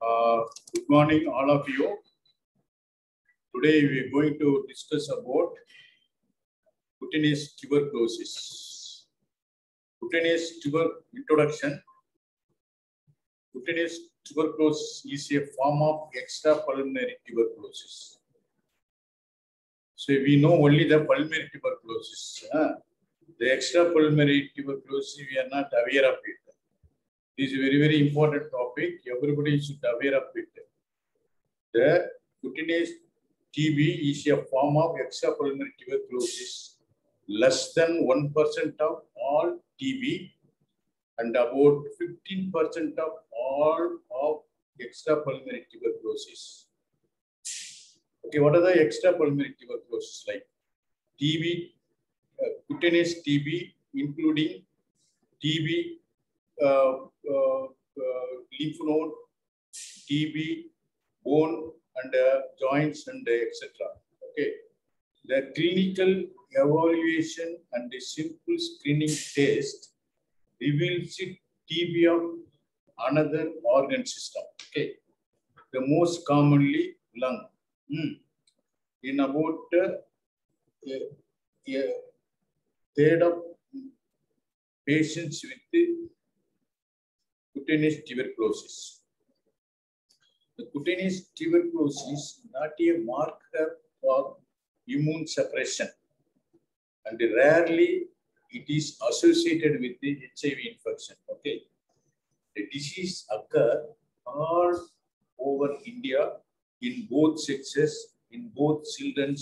Uh, good morning, all of you. Today we are going to discuss about cutaneous tuberculosis. Cutaneous tuber introduction. Cutaneous tuberculosis is a form of extrapulmonary tuberculosis. So we know only the pulmonary tuberculosis. huh? The extrapulmonary tuberculosis, we are not aware of it. This is a very, very important topic. Everybody should be aware of it. The cutaneous TB is a form of extrapulmonary tuberculosis. Less than 1% of all TB and about 15% of all of extrapulmonary tuberculosis. Okay, what are the extrapulmonary tuberculosis like? TB, uh, cutaneous TB, including TB, lymph node, TB, bone, and uh, joints, and uh, etc. Okay, the clinical evaluation and the simple screening test reveals it TB of another organ system. Okay, the most commonly lung. Hmm. In about uh, a, a third of patients with cutaneous tuberculosis. The cutaneous tuberculosis is not a marker for immune suppression and rarely it is associated with the HIV infection. Okay, the disease occur all over India in both sexes, in both children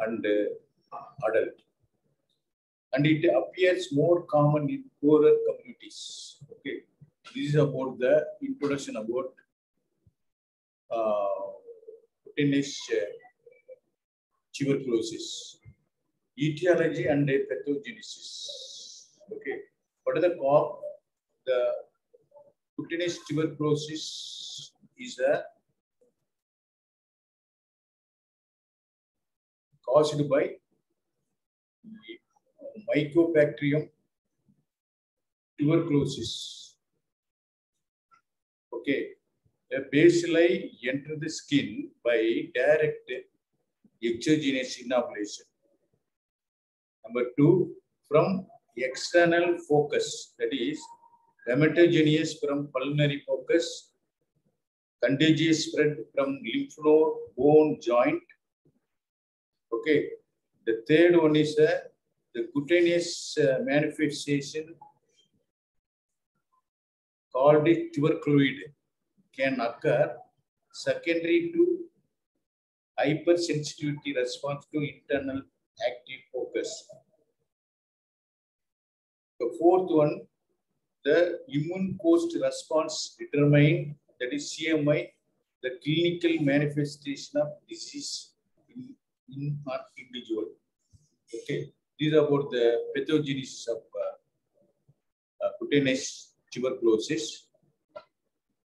and uh, adult. And it appears more common in poorer communities. Okay, this is about the introduction about uh, cutaneous tuberculosis, etiology and pathogenesis. Okay, what are the cause? The cutaneous tuberculosis is a caused by mycobacterium tuberculosis. Okay, the bacilli enter the skin by direct exogenous inoculation. Number two, from external focus, that is hematogenous from pulmonary focus, contagious spread from lymph node, bone, joint. Okay, the third one is uh, the cutaneous uh, manifestation called tuberculoid can occur secondary to hypersensitivity response to internal active focus. The fourth one, the immune host response determined, that is CMI, the clinical manifestation of disease in, in an individual. Okay, these are about the pathogenesis of uh, uh, cutaneous tuberculosis.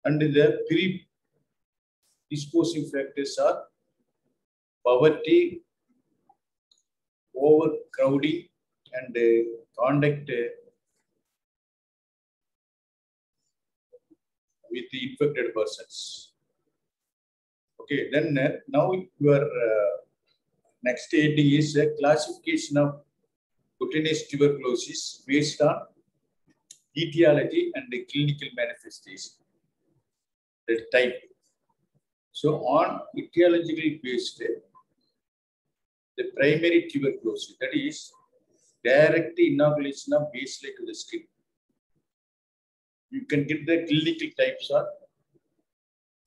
And the predisposing factors are poverty, overcrowding, and uh, contact uh, with the infected persons. Okay, then uh, now your uh, next heading is a classification of cutaneous tuberculosis based on etiology and the clinical manifestation. The type. So on etiologically based, the primary tuberculosis, that is direct inoculation of bacilli to the skin. You can get the clinical types of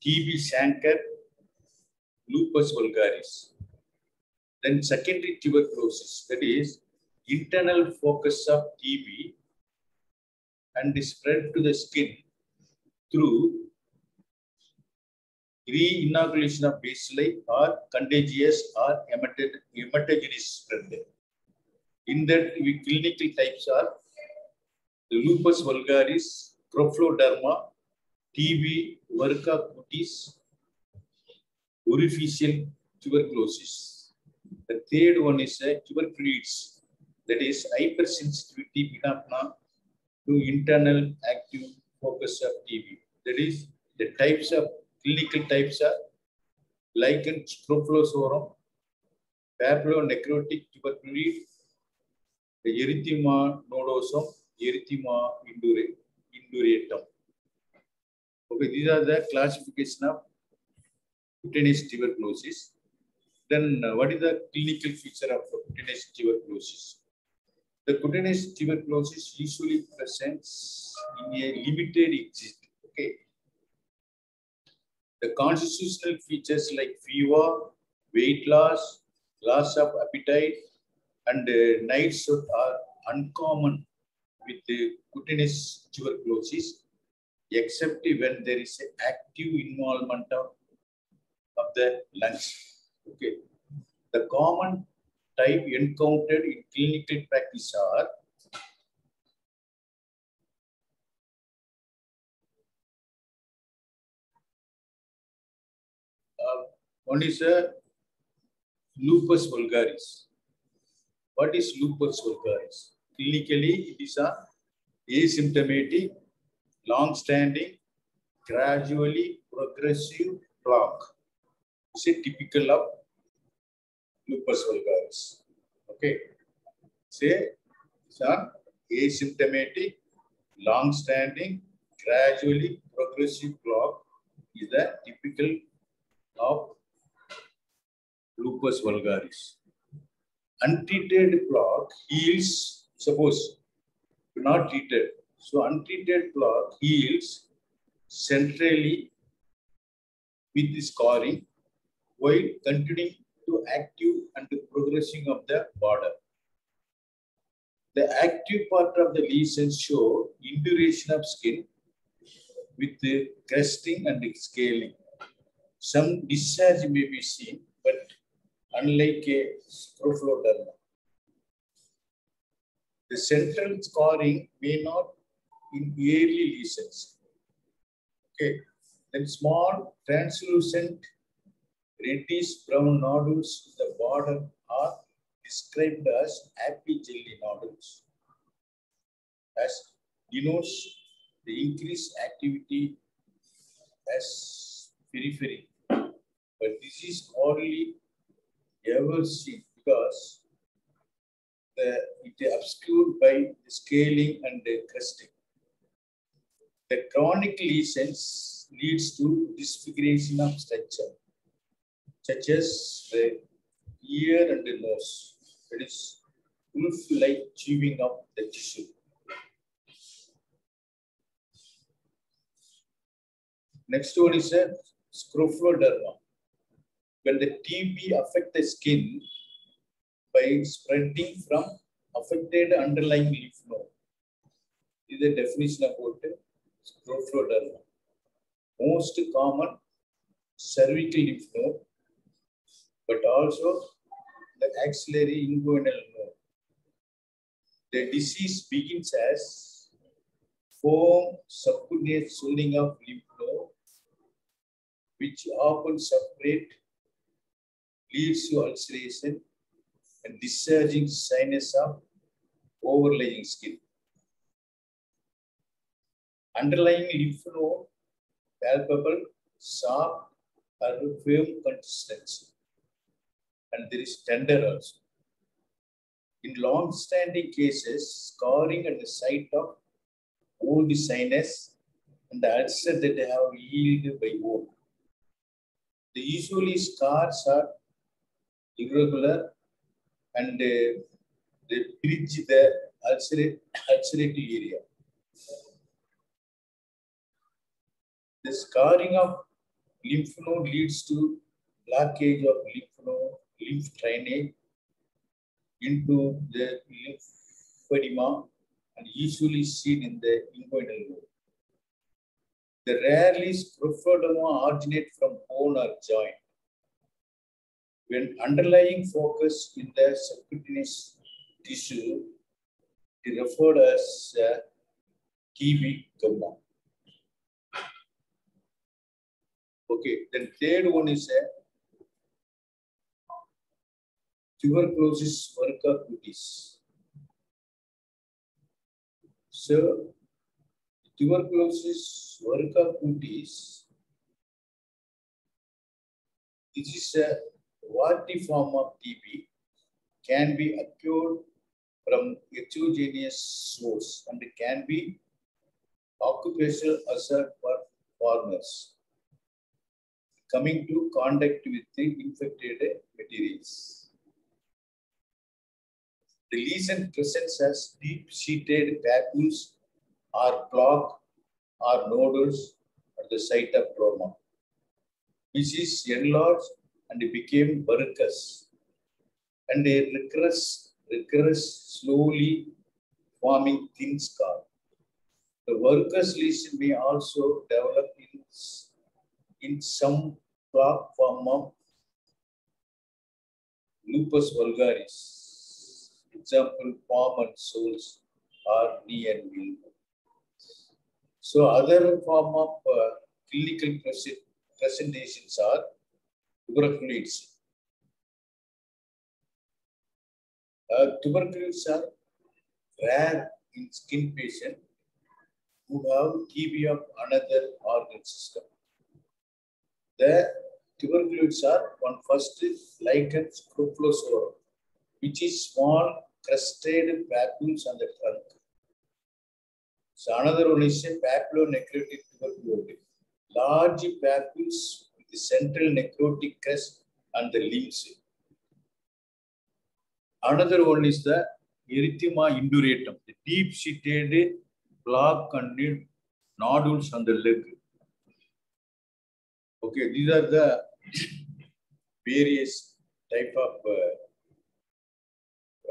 TB chancre, lupus vulgaris. Then secondary tuberculosis, that is internal focus of TB and spread to the skin through re-inoculation of bacilli or contagious or hematogenous spread. In that, we clinical types are the lupus vulgaris, crofloderma, TB, Verka cutis, orificial tuberculosis. The third one is a tuberculosis, that is hypersensitivity phenomena to internal active focus of TB. That is The types of clinical types are lichen scrofulosorum, papulonecrotic tuberculosis, the erythema nodosum, erythema induratum. Okay, these are the classification of cutaneous tuberculosis. Then uh, what is the clinical feature of cutaneous tuberculosis? The cutaneous tuberculosis usually presents in a limited exist. Okay. The constitutional features like fever, weight loss, loss of appetite, and uh, night sweat are uncommon with the cutaneous tuberculosis, except when there is active involvement of, of the lungs. Okay. The common type encountered in clinical practice are one is a lupus vulgaris. What is lupus vulgaris? Clinically, it is a asymptomatic, long-standing, gradually progressive plaque. It's a typical of lupus vulgaris. Okay. Say it's an asymptomatic, long-standing, gradually progressive plaque is the typical of lupus vulgaris. Untreated plaque heals, suppose not treated. So untreated plaque heals centrally with the scarring while continuing to active and progressing of the border. The active part of the lesions show induration of skin with the crusting and scaling. Some discharge may be seen, unlike a scrofuloderma. The central scarring may not in early lesions. Okay, then small translucent reddish brown nodules in the border are described as apple jelly nodules. As denotes the increased activity as periphery. But this is hardly ever see because the, it is obscured by scaling and the crusting. The chronic lesions leads to disfiguration of structure, such as the ear and the nose. It is wolf-like chewing up the tissue. Next one is a scrofuloderma. When the TB affect the skin by spreading from affected underlying lymph node. This is the definition about scrofuloderma. Most common cervical lymph node, but also the axillary inguinal node. The disease begins as foam subcutaneous swelling of lymph node, which often separate, leads to ulceration and discharging sinus of overlaying skin. Underlying lymph node, palpable, soft, or firm consistency. And there is tender also. In long-standing cases, scarring at the site of old sinus and the ulcer that they have healed by wound. The usually scars are irregular and uh, they bridge the ulcerative area. The scarring of lymph node leads to blockage of lymph node, lymph drainage into the lymphedema and usually seen in the inguinal node. The rarely scrofuloderma originate from bone or joint. When underlying focus in the subcutaneous tissue, it referred as uh, TB gumma. Okay, then third one is a tuberculosis verruca cutis. So, tuberculosis verruca cutis This is a warty form of TB can be acquired from heterogeneous source and can be occupational hazard for farmers coming to contact with the infected materials. The lesion presents as deep-seated papules or plaque or nodules at the site of trauma. Which is enlarged and became verrucous and a recurrence, recurrence slowly forming thin scar. The verrucous lesion may also develop in, in some form of lupus vulgaris. Example, palm and soles or knee and elbow. So other form of uh, clinical present, presentations are tuberculosis. Uh, tuberculosis are rare in skin patient who have TB of another organ system. The tuberculosis are one first lichen scrofulosorum, which is small crusted papules on the trunk. So another one is a papulonecrotic tuberculosis. Large papules the central necrotic crust and the limbs. Another one is the erythema induratum, the deep-seated plaque and nodules on the leg. Okay, these are the various type of uh,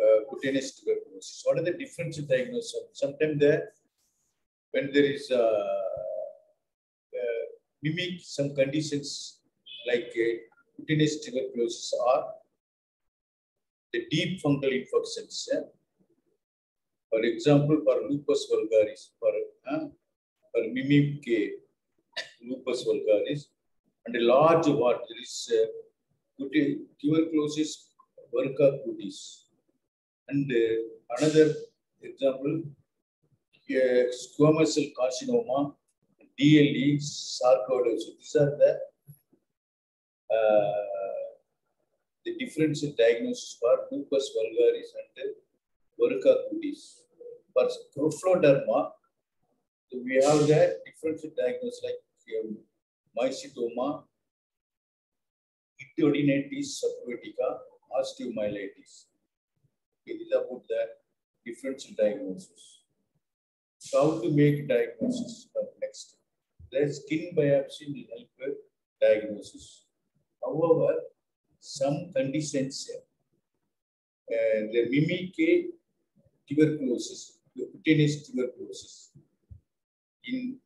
uh, cutaneous tuberculosis. What are the differential diagnosis? Sometimes the when there is uh, mimic some conditions like uh, cutaneous tuberculosis or the deep fungal infections. Yeah? For example, for lupus vulgaris, for, uh, for mimic lupus vulgaris, and a large what there is uh, tuberculosis verruca cutis. And uh, another example, uh, squamous cell carcinoma, DLE, sarcoidosis. These are the uh, the differential diagnosis for lupus vulgaris and verruca cutis. For scrofuloderma, we have the differential diagnosis like um, mycetoma, hidradenitis suppurativa, osteomyelitis. It is about the differential diagnosis. So how to make diagnosis next? The skin biopsy will help diagnosis. However, some conditions, uh, mimic tuberculosis, cutaneous tuberculosis, in,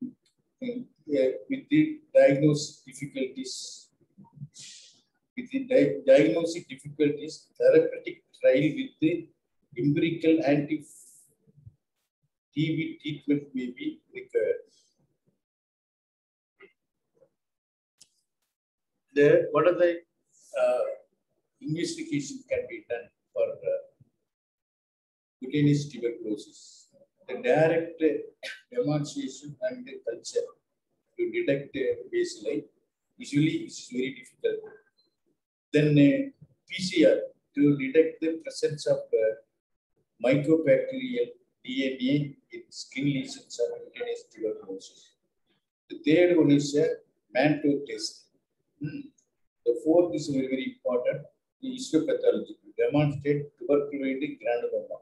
in uh, with the diagnosis difficulties, with the di diagnostic difficulties, therapeutic trial with the empirical anti TB treatment may be required. The, what are the uh, investigation can be done for uh, cutaneous tuberculosis? The direct demonstration and the culture to detect bacilli usually is very difficult. Then PCR to detect the presence of mycobacterial DNA in skin lesions of cutaneous tuberculosis. The third one is a Mantoux test. The fourth is very, very important. The histopathology to demonstrate tuberculosis granuloma.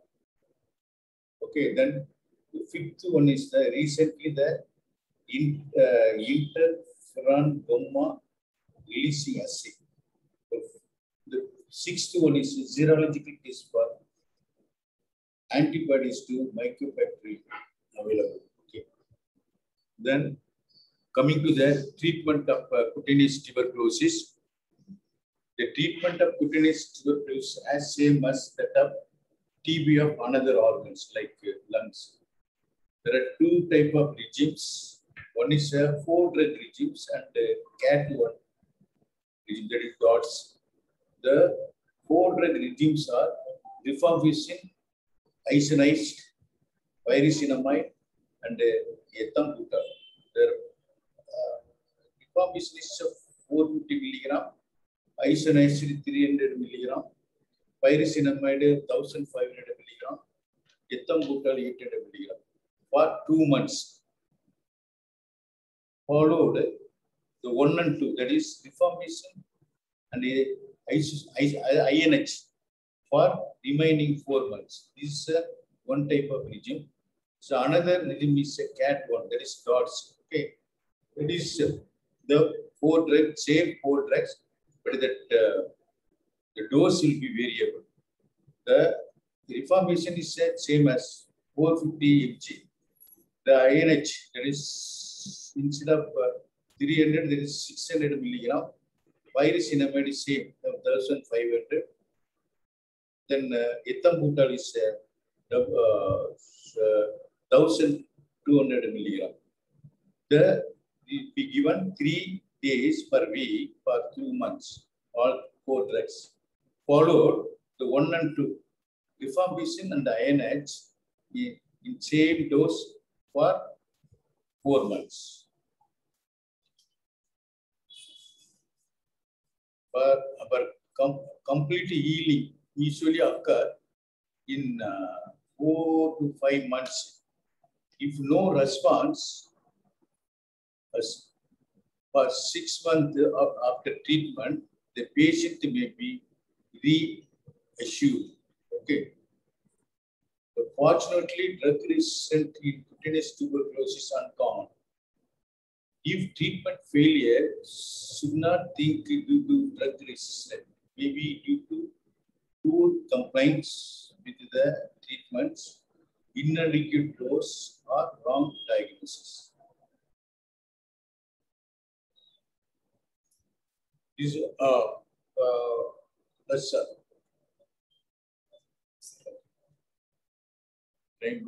Okay, then the fifth one is the recently the in, uh, releasing assay. The, the sixth one is serological test for antibodies to mycobacteria available. Okay. Then coming to the treatment of uh, cutaneous tuberculosis, the treatment of cutaneous tuberculosis as same as that of TB of another organs like uh, lungs. There are two type of regimes. One is uh, four drug regimes and uh, CAT1 regime that is DOTS. The four drug regimes are rifampicin, isoniazid, pyrazinamide, and uh, ethambutol. Their uh, rifampicin is 450 milligram isoniazid 300 milligram, pyrazinamide 1500 milligram, ethambutol 800 milligram for two months. Followed the one and two, that is reformation and INH for remaining four months. This is a one type of regime. So another regime is a cat one, that is DOTS. Okay, it is uh, the four drugs, same four drugs, but that uh, the dose will be variable. The reformation is uh, same as 450 mg. The INH, that is instead of uh, 300, there is 600 milligram. Pyrazinamide is same, 1500. Then uh, ethambutol is uh, uh, 1200 milligram. The be given three days per week for two months, all four drugs. Followed the one and two, rifampicin and INH in, in same dose for four months. But, but com complete healing usually occur in uh, four to five months. If no response, for six months after treatment, the patient may be reassured. Okay. But fortunately, drug resistant cutaneous tuberculosis is uncommon. If treatment failure should not think due to drug resistance, maybe due to poor compliance with the treatments, inadequate dose, or wrong diagnosis. Is uh, uh, that's uh, trying